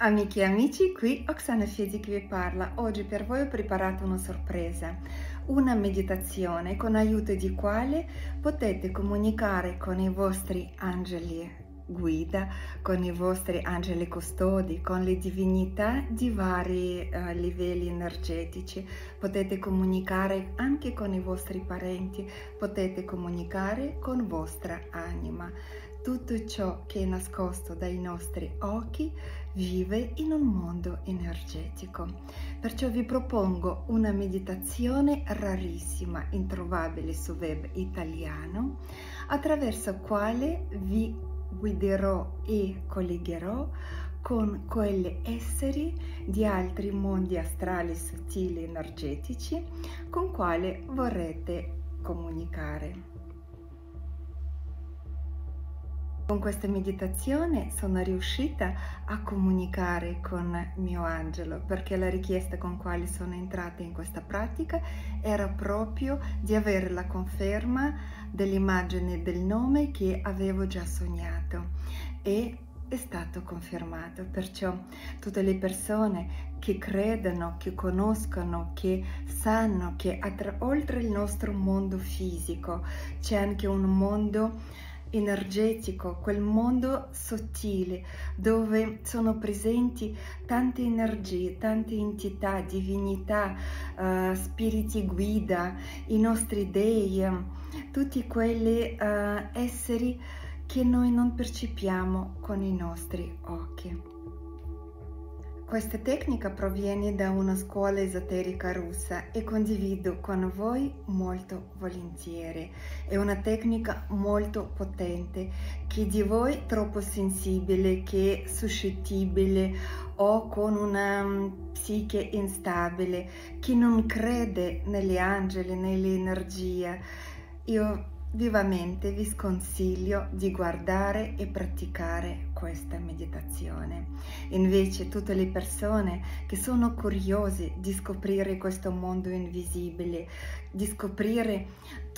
Amiche e amici, qui Oksana Fiedi che vi parla. Oggi per voi ho preparato una sorpresa, una meditazione con aiuto di quale potete comunicare con i vostri angeli guida, con i vostri angeli custodi, con le divinità di vari uh, livelli energetici. Potete comunicare anche con i vostri parenti, potete comunicare con vostra anima tutto ciò che è nascosto dai nostri occhi vive in un mondo energetico. Perciò vi propongo una meditazione rarissima, introvabile su web italiano, attraverso quale vi guiderò e collegherò con quegli esseri di altri mondi astrali sottili energetici con quali vorrete comunicare. Con questa meditazione sono riuscita a comunicare con mio angelo perché la richiesta con quale sono entrata in questa pratica era proprio di avere la conferma dell'immagine del nome che avevo già sognato e è stato confermato, perciò tutte le persone che credono, che conoscono, che sanno che oltre il nostro mondo fisico c'è anche un mondo energetico, quel mondo sottile dove sono presenti tante energie, tante entità, divinità, uh, spiriti guida, i nostri dei, tutti quegli uh, esseri che noi non percepiamo con i nostri occhi. Questa tecnica proviene da una scuola esoterica russa e condivido con voi molto volentieri. È una tecnica molto potente. Chi di voi troppo sensibile, che è suscettibile o con una mm, psiche instabile, chi non crede negli angeli, nell'energia, io Vivamente vi sconsiglio di guardare e praticare questa meditazione. Invece tutte le persone che sono curiose di scoprire questo mondo invisibile, di scoprire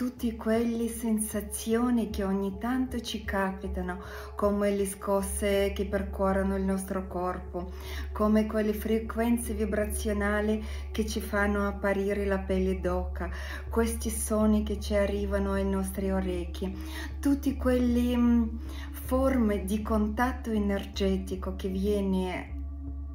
tutte quelle sensazioni che ogni tanto ci capitano, come le scosse che percorrono il nostro corpo, come quelle frequenze vibrazionali che ci fanno apparire la pelle d'oca, questi suoni che ci arrivano ai nostri orecchi, tutte quelle mm, forme di contatto energetico che viene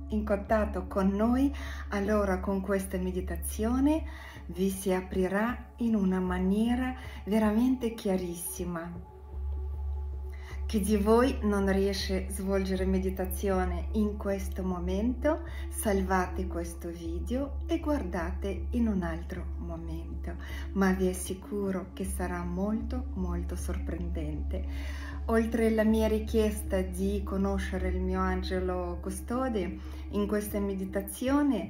in contatto con noi, allora con questa meditazione vi si aprirà in una maniera veramente chiarissima. Chi di voi non riesce a svolgere meditazione in questo momento, salvate questo video e guardate in un altro momento, ma vi assicuro che sarà molto molto sorprendente. Oltre alla mia richiesta di conoscere il mio angelo custode, in questa meditazione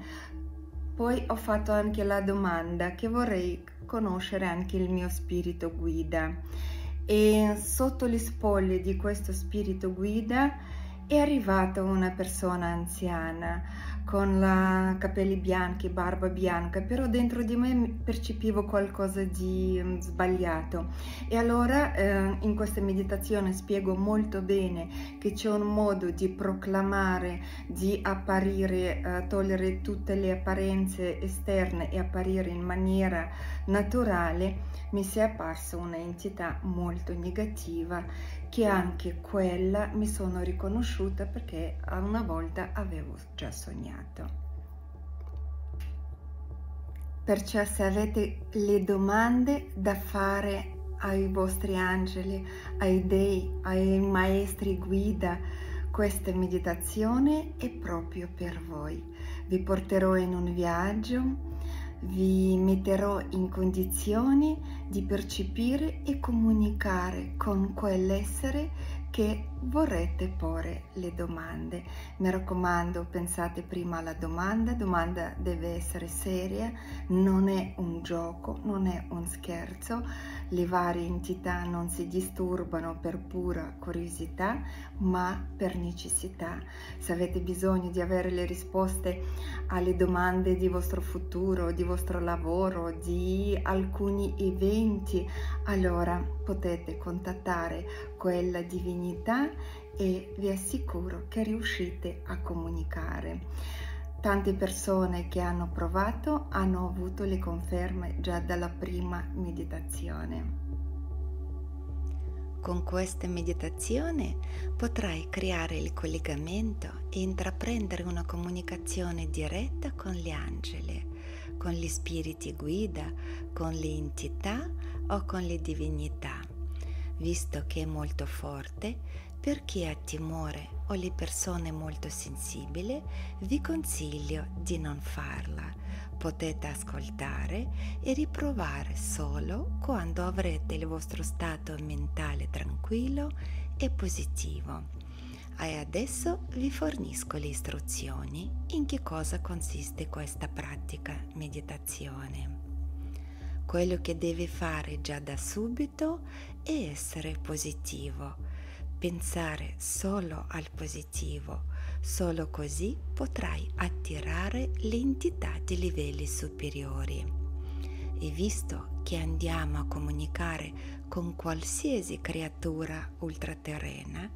poi ho fatto anche la domanda che vorrei conoscere anche il mio spirito guida. E sotto le spoglie di questo spirito guida è arrivata una persona anziana con la capelli bianchi, barba bianca, però dentro di me percepivo qualcosa di mm, sbagliato. E allora eh, in questa meditazione spiego molto bene che c'è un modo di proclamare, di apparire, eh, togliere tutte le apparenze esterne e apparire in maniera naturale, mi si è apparsa un'entità molto negativa che anche quella mi sono riconosciuta perché una volta avevo già sognato. Perciò se avete le domande da fare ai vostri angeli, ai dei, ai maestri guida, questa meditazione è proprio per voi. Vi porterò in un viaggio vi metterò in condizioni di percepire e comunicare con quell'essere che vorrete porre le domande. Mi raccomando, pensate prima alla domanda, domanda deve essere seria, non è un gioco, non è un scherzo, le varie entità non si disturbano per pura curiosità, ma per necessità. Se avete bisogno di avere le risposte alle domande di vostro futuro, di vostro lavoro, di alcuni eventi, allora potete contattare quella divinità e vi assicuro che riuscite a comunicare. Tante persone che hanno provato hanno avuto le conferme già dalla prima meditazione. Con questa meditazione potrai creare il collegamento e intraprendere una comunicazione diretta con gli angeli, con gli spiriti guida, con le entità o con le divinità. Visto che è molto forte, per chi ha timore o le persone molto sensibili, vi consiglio di non farla. Potete ascoltare e riprovare solo quando avrete il vostro stato mentale tranquillo e positivo. E adesso vi fornisco le istruzioni in che cosa consiste questa pratica meditazione. Quello che devi fare già da subito è essere positivo. Pensare solo al positivo, solo così potrai attirare l'entità di livelli superiori. E visto che andiamo a comunicare con qualsiasi creatura ultraterrena,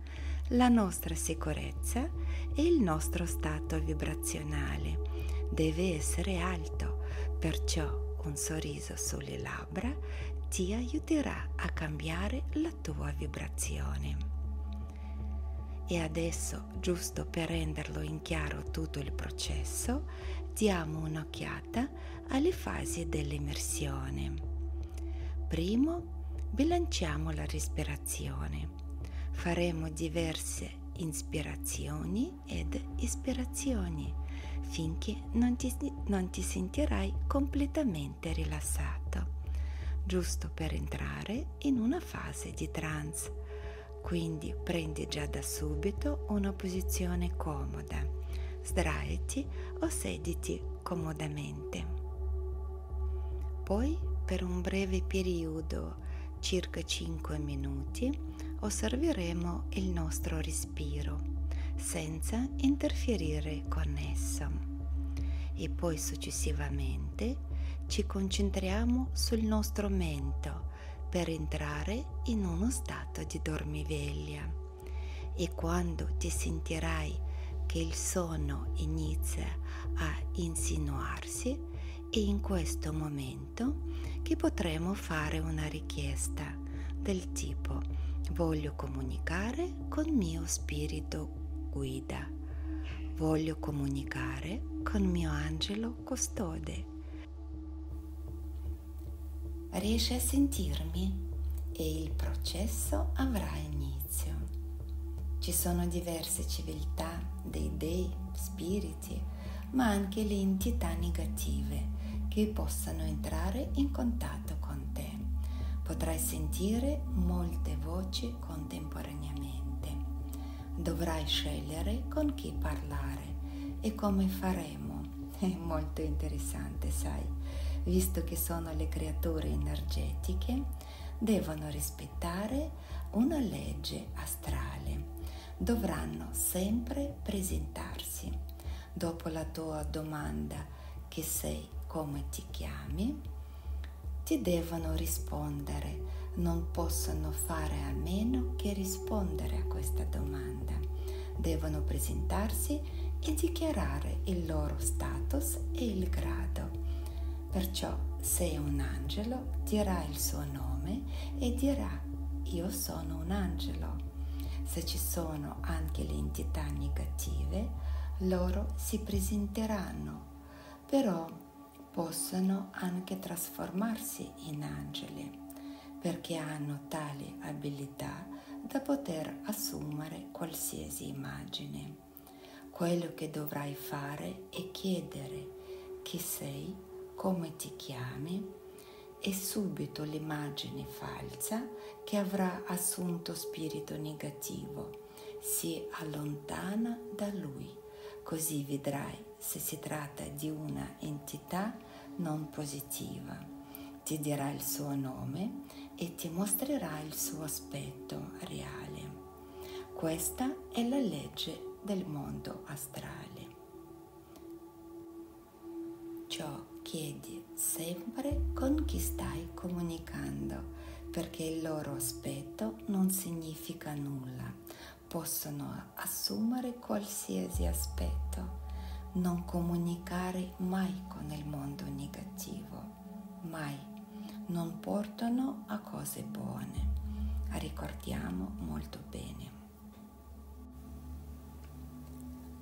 la nostra sicurezza e il nostro stato vibrazionale. Deve essere alto, perciò un sorriso sulle labbra ti aiuterà a cambiare la tua vibrazione. E adesso, giusto per renderlo in chiaro tutto il processo, diamo un'occhiata alle fasi dell'immersione. Primo, bilanciamo la respirazione. Faremo diverse ispirazioni ed ispirazioni finché non ti, non ti sentirai completamente rilassato, giusto per entrare in una fase di trance. Quindi prendi già da subito una posizione comoda, sdraiati o sediti comodamente. Poi per un breve periodo, circa 5 minuti, osserveremo il nostro respiro senza interferire con esso. E poi successivamente ci concentriamo sul nostro mento per entrare in uno stato di dormiveglia. E quando ti sentirai che il sonno inizia a insinuarsi è in questo momento che potremo fare una richiesta del tipo voglio comunicare con mio spirito guida, voglio comunicare con mio angelo custode riesci a sentirmi e il processo avrà inizio. Ci sono diverse civiltà, dei dei, spiriti, ma anche le entità negative che possano entrare in contatto con te. Potrai sentire molte voci contemporaneamente. Dovrai scegliere con chi parlare e come faremo. È molto interessante, sai visto che sono le creature energetiche, devono rispettare una legge astrale. Dovranno sempre presentarsi. Dopo la tua domanda che sei come ti chiami, ti devono rispondere. Non possono fare a meno che rispondere a questa domanda. Devono presentarsi e dichiarare il loro status e il grado. Perciò se un angelo dirà il suo nome e dirà io sono un angelo. Se ci sono anche le entità negative, loro si presenteranno, però possono anche trasformarsi in angeli perché hanno tali abilità da poter assumere qualsiasi immagine. Quello che dovrai fare è chiedere chi sei come ti chiami e subito l'immagine falsa che avrà assunto spirito negativo si allontana da lui, così vedrai se si tratta di una entità non positiva. Ti dirà il suo nome e ti mostrerà il suo aspetto reale. Questa è la legge del mondo astrale. Ciò chiedi sempre con chi stai comunicando, perché il loro aspetto non significa nulla. possono assumere qualsiasi aspetto, non comunicare mai con il mondo negativo, mai, non portano a cose buone. Ricordiamo molto bene.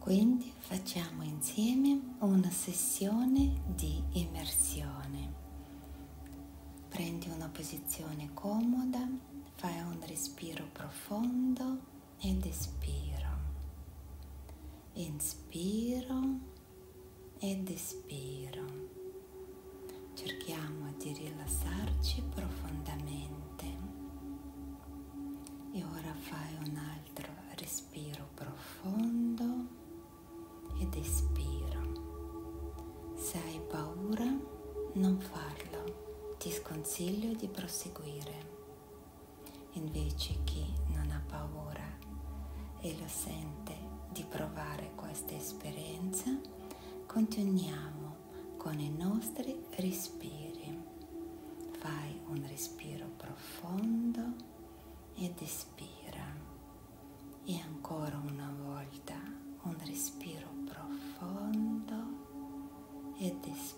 Quindi facciamo insieme una sessione di immersione. Prendi una posizione comoda, fai un respiro profondo ed espiro. Inspiro ed espiro. Cerchiamo di rilassarci profondamente. E ora fai un altro respiro profondo non farlo. Ti sconsiglio di proseguire. Invece chi non ha paura e lo sente di provare questa esperienza, continuiamo con i nostri respiri. Fai un respiro profondo ed espira. E ancora una volta un respiro profondo ed espira.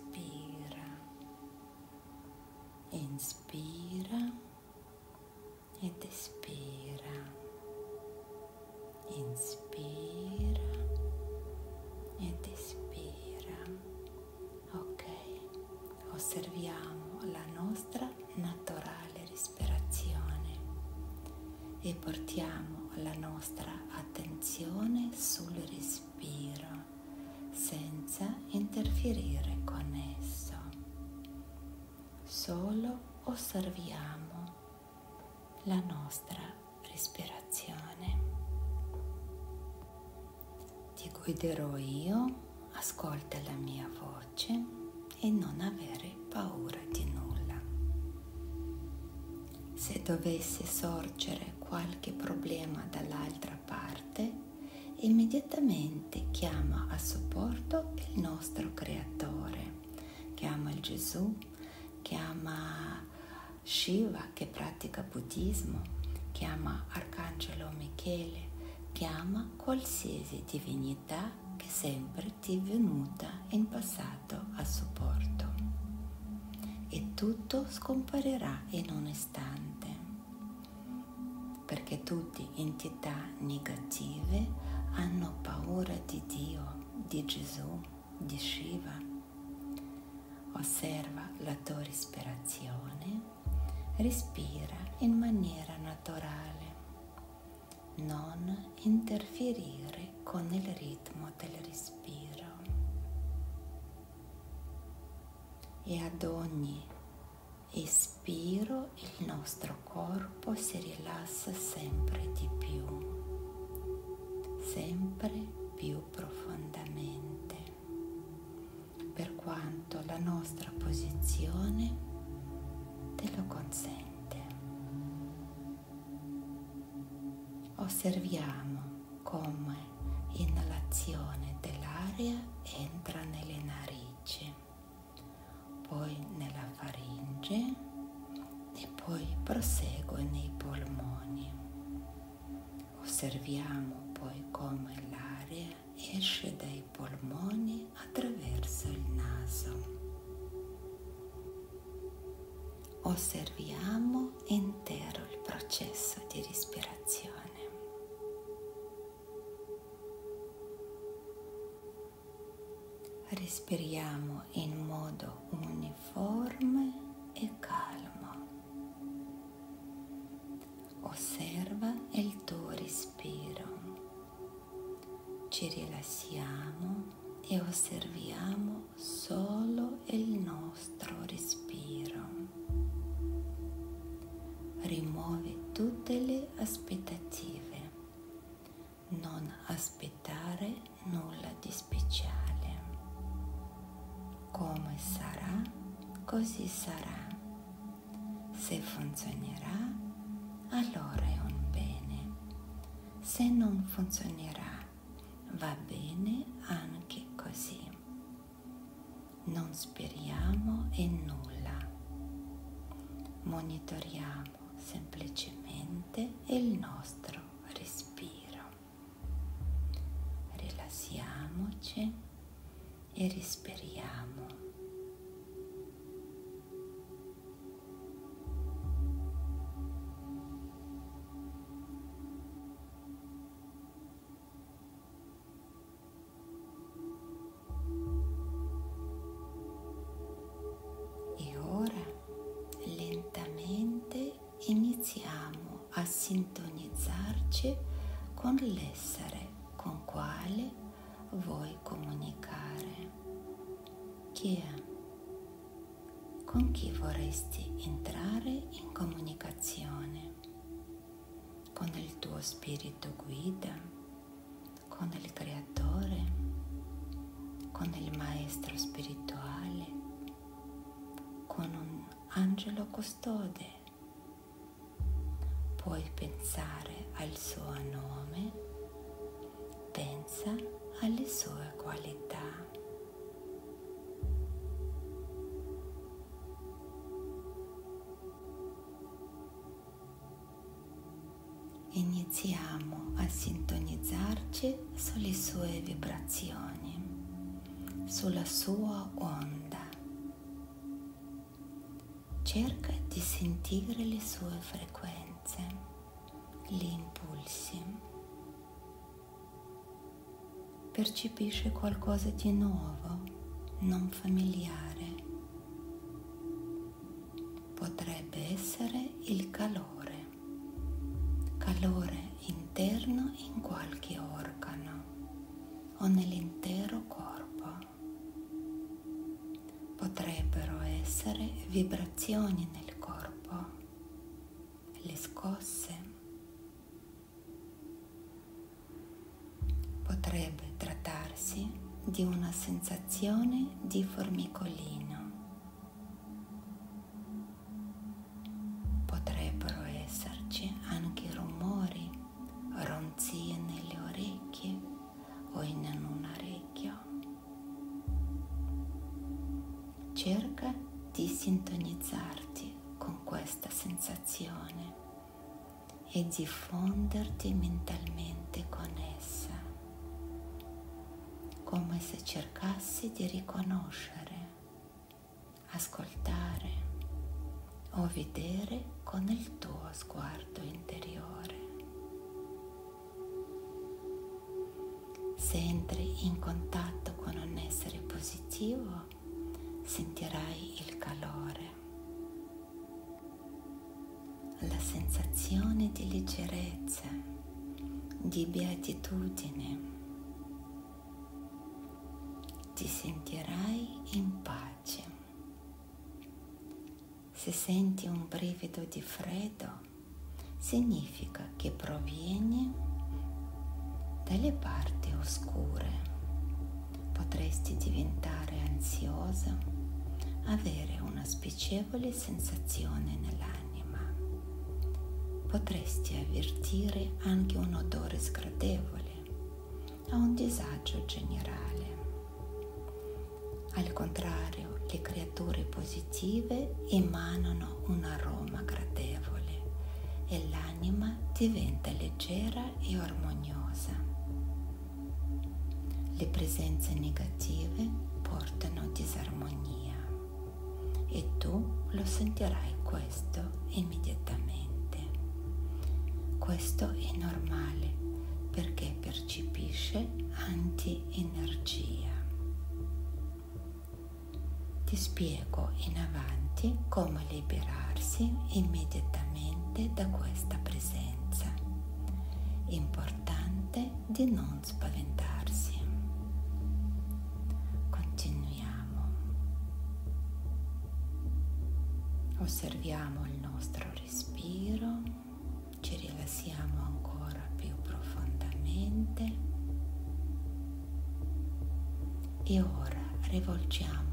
Inspira ed espira. Inspira osserviamo la nostra respirazione. Ti guiderò io, ascolta la mia voce e non avere paura di nulla. Se dovesse sorgere qualche problema dall'altra parte, immediatamente chiama a supporto il nostro creatore, chiama il Gesù, chiama Shiva che pratica buddismo, chiama Arcangelo Michele, chiama qualsiasi divinità che sempre ti è venuta in passato a supporto. E tutto scomparirà in un istante, perché tutte entità negative hanno paura di Dio, di Gesù, di Shiva. Osserva la tua respirazione, respira in maniera naturale, non interferire con il ritmo del respiro. E ad ogni espiro il nostro corpo si rilassa sempre di più, sempre più profondamente, per quanto la nostra posizione te lo consente. Osserviamo come inalazione dell'aria entra nelle narici, poi nella faringe e poi prosegue nei polmoni. Osserviamo poi come l'aria esce dai polmoni Osserviamo intero il processo di respirazione. Respiriamo in modo uniforme e calmo. Osserva il tuo respiro. Ci rilassiamo e osserviamo solo il nostro così sarà. Se funzionerà, allora è un bene. Se non funzionerà, va bene anche così. Non speriamo in nulla. Monitoriamo semplicemente il nostro respiro. Rilassiamoci e respiriamo a sintonizzarci con l'essere con quale vuoi comunicare. Chi è? Con chi vorresti entrare in comunicazione? Con il tuo spirito guida? Con il creatore? Con il maestro spirituale? Con un angelo custode? Puoi pensare al suo nome, pensa alle sue qualità. Iniziamo a sintonizzarci sulle sue vibrazioni, sulla sua onda. Cerca di sentire le sue frequenze, gli impulsi. Percepisce qualcosa di nuovo, non familiare. Potrebbe essere il calore, calore interno in qualche organo o nell'intero corpo potrebbero essere vibrazioni nel le scosse. Potrebbe trattarsi di una sensazione di formicolino. Cercassi di riconoscere, ascoltare o vedere con il tuo sguardo interiore. Se entri in contatto con un essere positivo, sentirai il calore, la sensazione di leggerezza, di beatitudine. Ti sentirai in pace. Se senti un brivido di freddo, significa che provieni dalle parti oscure. Potresti diventare ansiosa, avere una spiacevole sensazione nell'anima. Potresti avvertire anche un odore sgradevole o un disagio generale. Al contrario, le creature positive emanano un aroma gradevole e l'anima diventa leggera e armoniosa. Le presenze negative portano disarmonia e tu lo sentirai questo immediatamente. Questo è normale perché percepisce anti-energia. Ti spiego in avanti come liberarsi immediatamente da questa presenza. Importante di non spaventarsi. Continuiamo. Osserviamo il nostro respiro, ci rilassiamo ancora più profondamente e ora rivolgiamo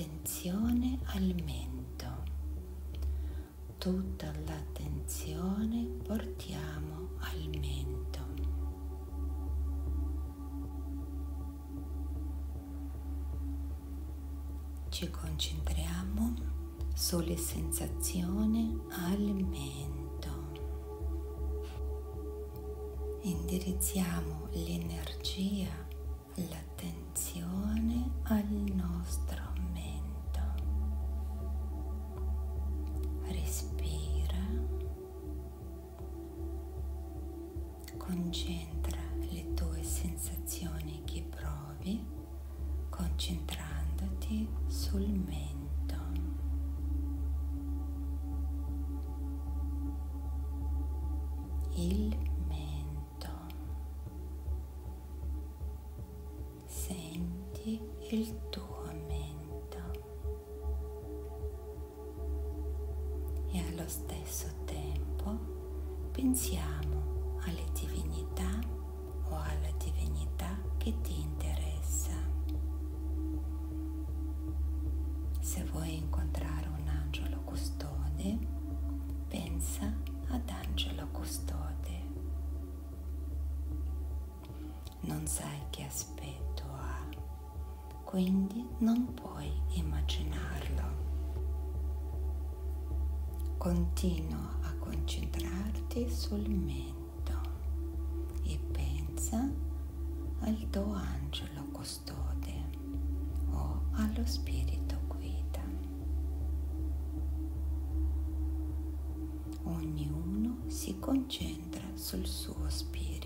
l'attenzione al mento, tutta l'attenzione portiamo al mento. Ci concentriamo sulle sensazioni al mento. indirizziamo l'energia, l'attenzione al nostro mento. Sul mento. Il mento. Senti il tuo mento. E allo stesso tempo pensiamo alle divinità o alla divinità che ti Non sai che aspetto ha, quindi non puoi immaginarlo. Continua a concentrarti sul mento e pensa al tuo angelo custode o allo spirito guida. Ognuno si concentra sul suo spirito.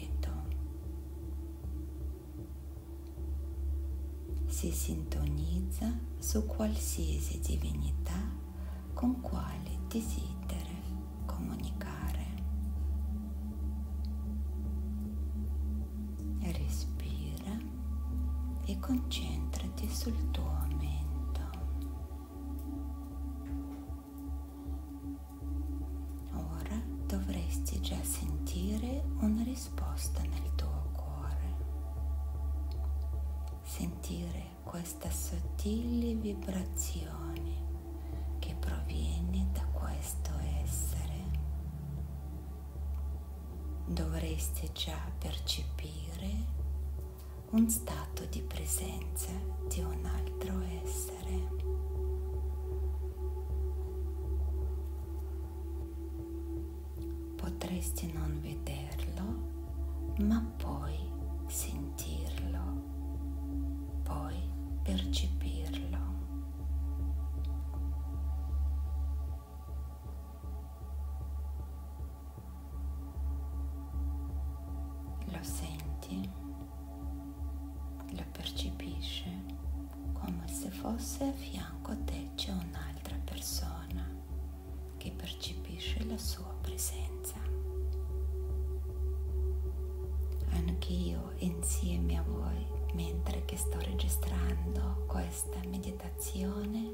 Si sintonizza su qualsiasi divinità con quale desidera senti? Lo percepisci come se fosse a fianco a te c'è un'altra persona che percepisce la sua presenza. Anch'io insieme a voi, mentre che sto registrando questa meditazione,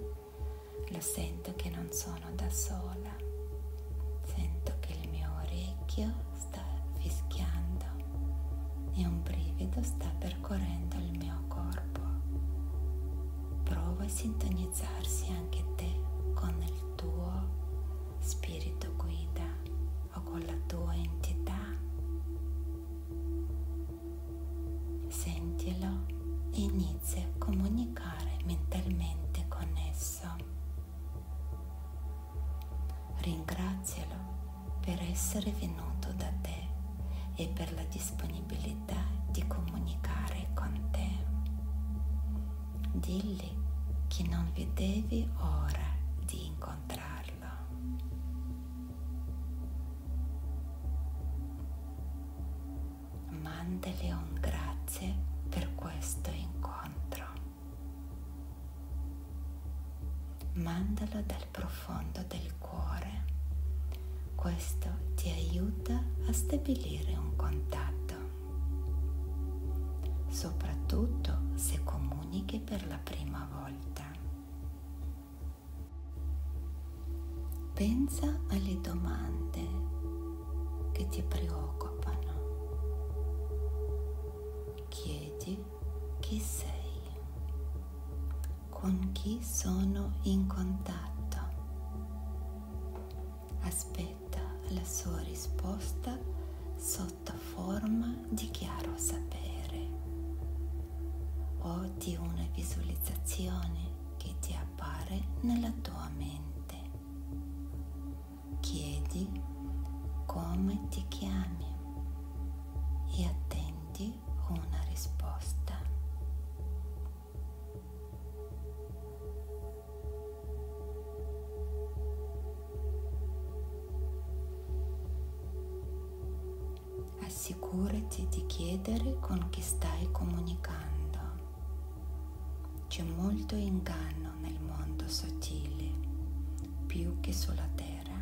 lo sento che non sono da sola. Sento che il mio orecchio Mandali un grazie per questo incontro. Mandalo dal profondo del cuore. Questo ti aiuta a stabilire un contatto, soprattutto se comunichi per la prima volta. Pensa alle domande che ti preoccupano. Chi sono in contatto. Assicurati di chiedere con chi stai comunicando. C'è molto inganno nel mondo sottile, più che sulla terra.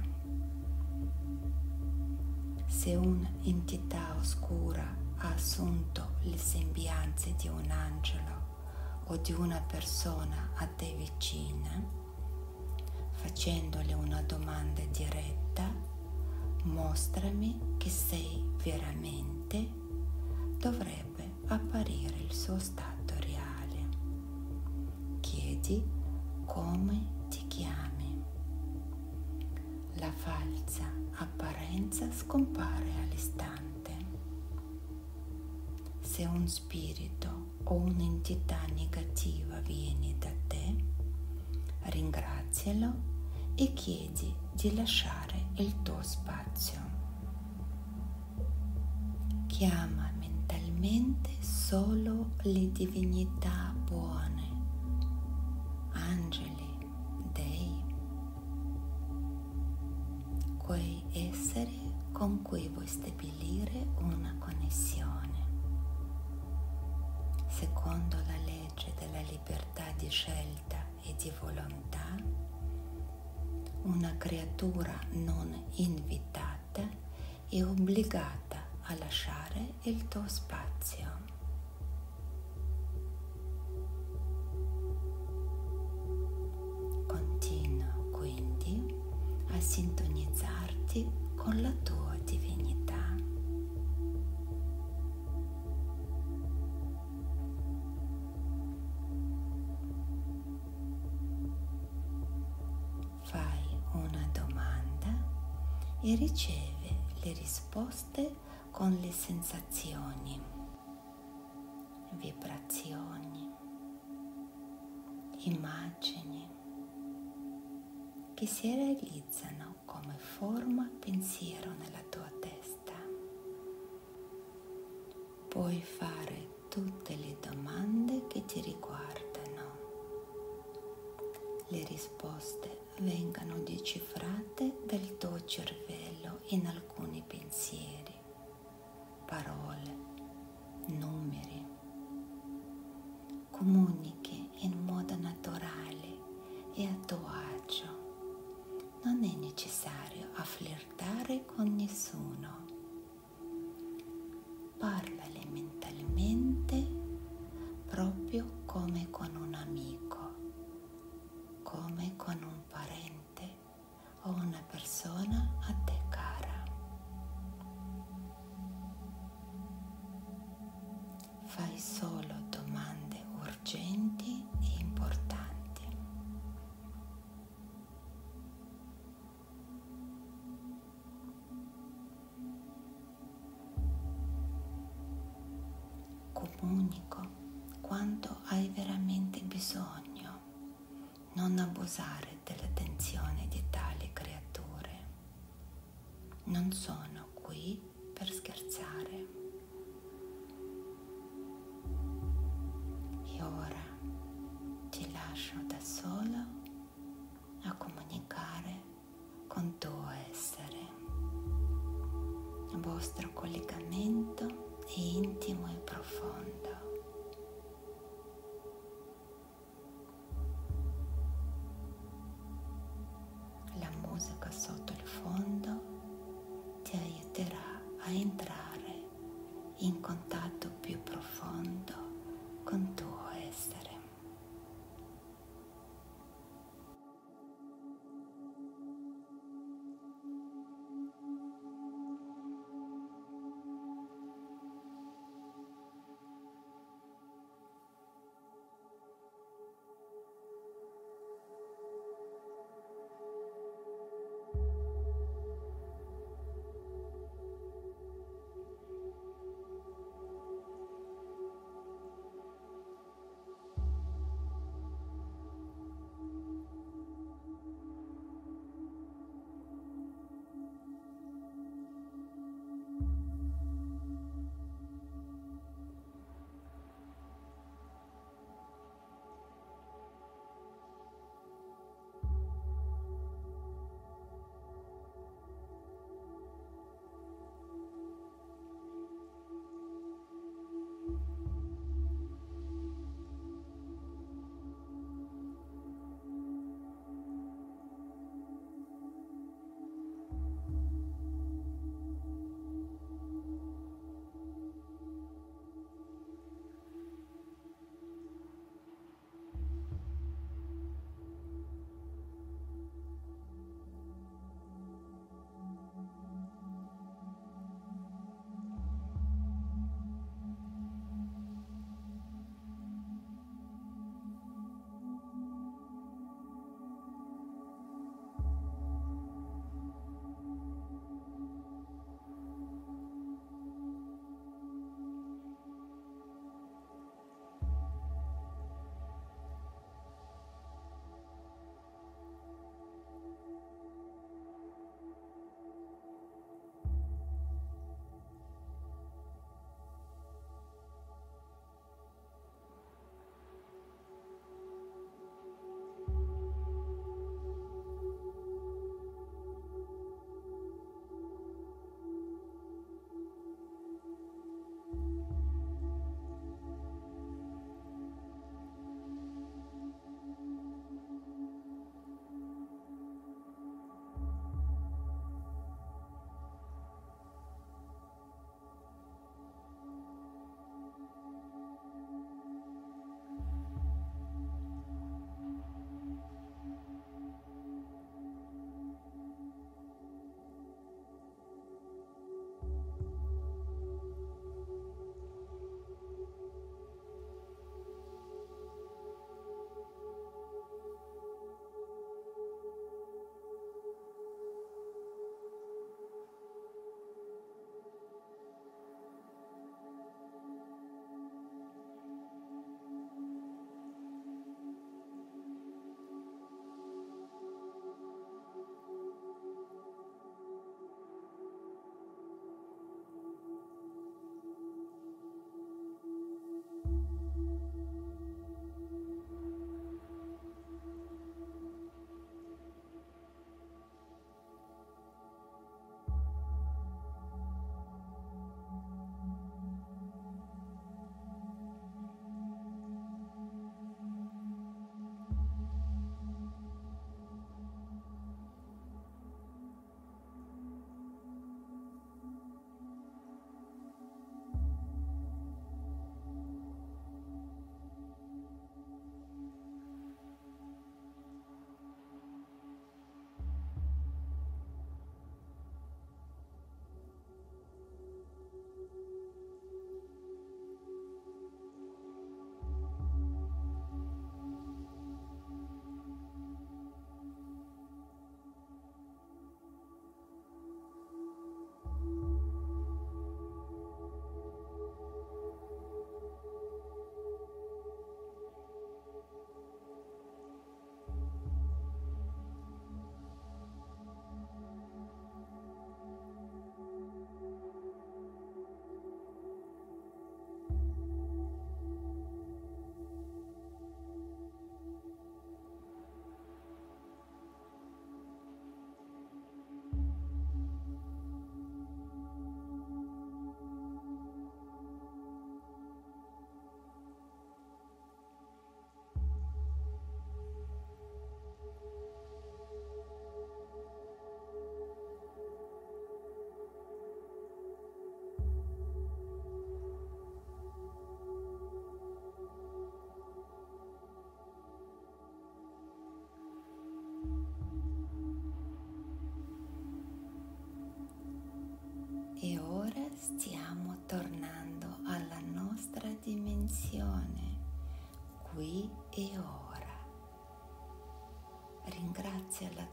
Se un'entità oscura ha assunto le sembianze di un angelo o di una persona a te vicina, facendole una domanda diretta, mostrami che sei veramente, dovrebbe apparire il suo stato reale. Chiedi come ti chiami. La falsa apparenza scompare all'istante. Se un spirito o un'entità negativa viene da te, ringrazialo e chiedi di lasciare il tuo spazio. Chiama mentalmente solo le divinità buone, angeli, dei, quei esseri con cui vuoi stabilire una connessione. Secondo la legge della libertà di scelta e di volontà, una creatura non invitata è obbligata a lasciare il tuo spazio. Riceve le risposte con le sensazioni, vibrazioni, immagini che si realizzano come forma pensiero nella tua testa. Puoi fare tutte le domande che ti riguardano. Le risposte vengano decifrate dal tuo cervello in alcuni pensieri, parole, Non sono qui per scherzare. E ora ti lascio da solo a comunicare con tuo essere. Il vostro collegamento è intimo e profondo.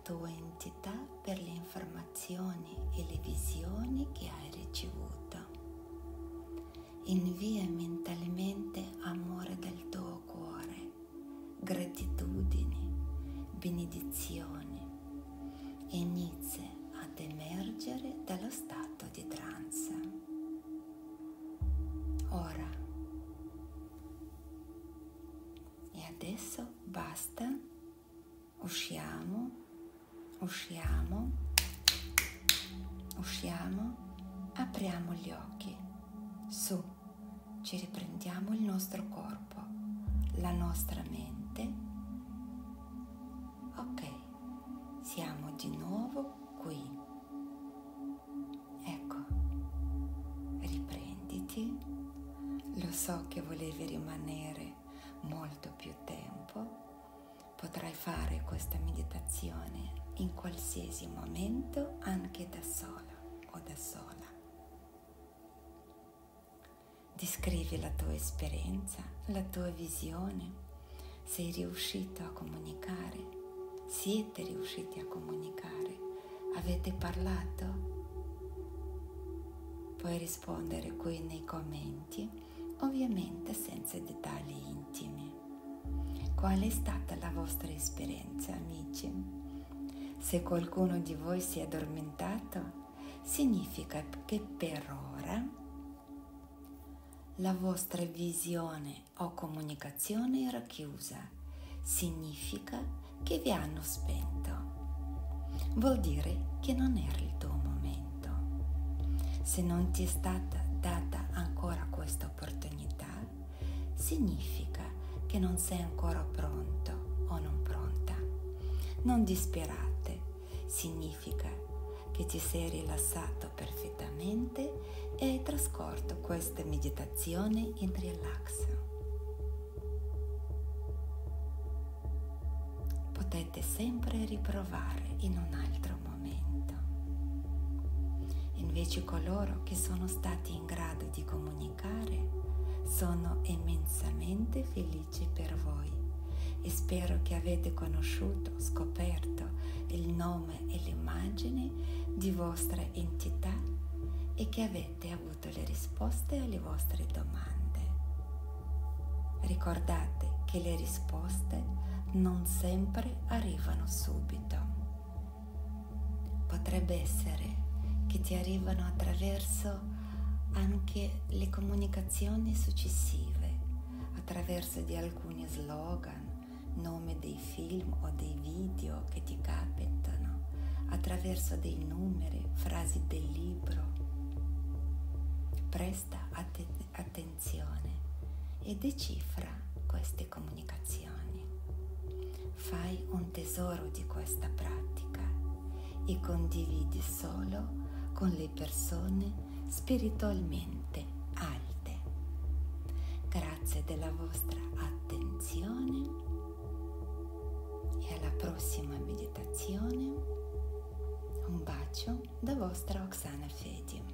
Tua entità per le informazioni e le visioni che hai ricevuto. Invia mentalmente amore del tuo cuore, gratitudini, benedizioni inizia ad emergere dallo stato di trance. Ora. E adesso basta. Usciamo, usciamo, usciamo, apriamo gli occhi. Su, ci riprendiamo il nostro corpo, la nostra mente. Esperienza, la tua visione. Sei riuscito a comunicare? Siete riusciti a comunicare? Avete parlato? Puoi rispondere qui nei commenti, ovviamente senza dettagli intimi. Qual è stata la vostra esperienza, amici? Se qualcuno di voi si è addormentato, significa che per ora la vostra visione o comunicazione era chiusa. Significa che vi hanno spento vuol dire che non era il tuo momento. Se non ti è stata data ancora questa opportunità, significa che non sei ancora pronto o non pronta. Non disperate, significa che ti sei rilassato perfettamente e hai trascorso questa meditazione in relax. potete sempre riprovare in un altro momento. Invece coloro che sono stati in grado di comunicare sono immensamente felici per voi e spero che avete conosciuto, scoperto il nome e l'immagine di vostra entità e che avete avuto le risposte alle vostre domande. Ricordate che le risposte non sempre arrivano subito. Potrebbe essere che ti arrivano attraverso anche le comunicazioni successive, attraverso di alcuni slogan, nome dei film o dei video che ti capitano, attraverso dei numeri, frasi del libro. Presta att- attenzione e decifra queste comunicazioni fai un tesoro di questa pratica e condividi solo con le persone spiritualmente alte. Grazie della vostra attenzione e alla prossima meditazione. Un bacio da vostra Oksana Fedi.